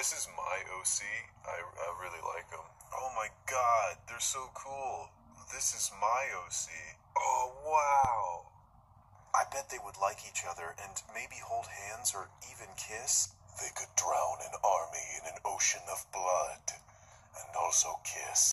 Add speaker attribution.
Speaker 1: This is my OC. I, I really like them. Oh my god, they're so cool. This is my OC. Oh wow. I bet they would like each other and maybe hold hands or even kiss. They could drown an army in an ocean of blood and also kiss.